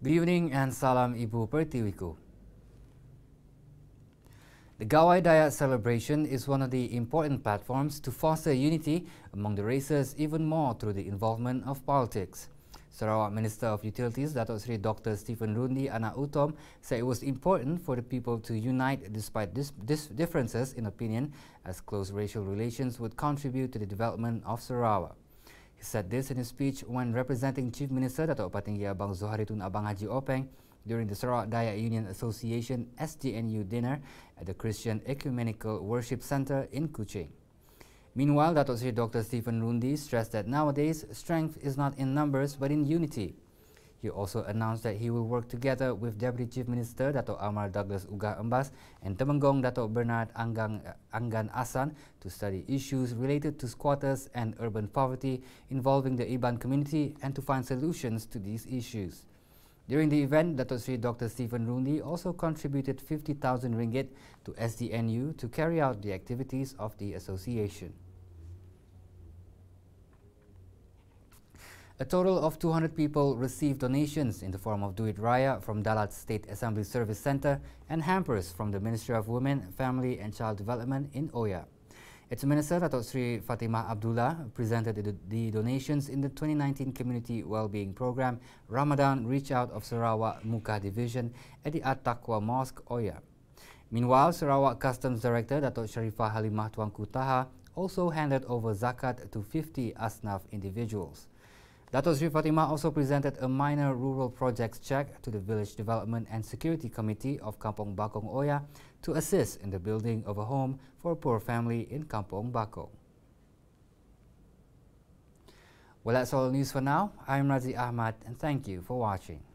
Good evening and salam Ibu Pertiwiku. The Gawai Dayak celebration is one of the important platforms to foster unity among the races even more through the involvement of politics. Sarawak Minister of Utilities, Datuk Seri Dr. Stephen Rundi Anak Utom, said it was important for the people to unite despite dis dis differences in opinion as close racial relations would contribute to the development of Sarawak. He said this in his speech when representing Chief Minister Datuk Patinggi Abang Johari Tun Abang Haji Openg during the Sarawak Dayak Union Association SDNU dinner at the Christian Ecumenical Worship Center in Kuching. Meanwhile, Datuk Sri Dr. Stephen Rundi stressed that nowadays strength is not in numbers but in unity. He also announced that he will work together with Deputy Chief Minister Dato Amar Douglas Uggah Embas and Temenggung Dato Bernard Anggang, Anggan Asan to study issues related to squatters and urban poverty involving the Iban community and to find solutions to these issues. During the event, Dato Sri Dr. Stephen Rundi also contributed 50,000 ringgit to SDNU to carry out the activities of the association. A total of 200 people received donations in the form of Duit Raya from Dalat State Assembly Service Center and hampers from the Ministry of Women, Family and Child Development in Oya. Its Minister Datuk Sri Fatimah Abdullah presented the, donations in the 2019 Community Wellbeing Program Ramadan Reach Out of Sarawak Mukah Division at the At-Taqwa Mosque, Oya. Meanwhile, Sarawak Customs Director Datuk Sharifah Halimah Tuanku Taha also handed over zakat to 50 asnaf individuals. Dato Sri also presented a minor rural projects check to the Village Development and Security Committee of Kampong Bakong Oya to assist in the building of a home for a poor family in Kampong Bakong. Well, that's all the news for now. I'm Razi Ahmad and thank you for watching.